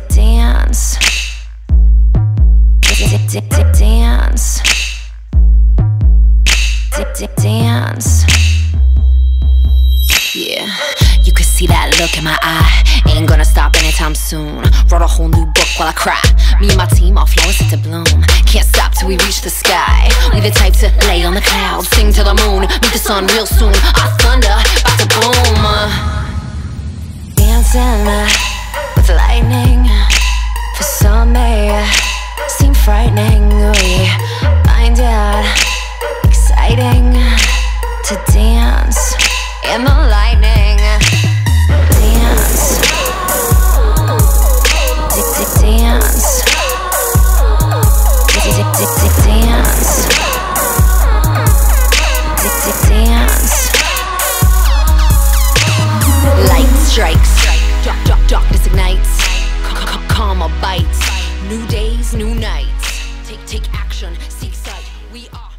dance. Dance. Dance. Yeah, you can see that look in my eye. Ain't gonna stop anytime soon. Wrote a whole new book while I cry. Me and my team are flowers set to bloom. Can't stop till we reach the sky. We the type to lay on the clouds, sing to the moon, meet the sun real soon. Our thunder, about to boom. Uh. Dancing uh. Frightening. We find it exciting to dance in the lightning. Dance. Dance. Dance. Dance. Light strikes. Bites. New days, new nights. Take, take action. Seek sight. We are.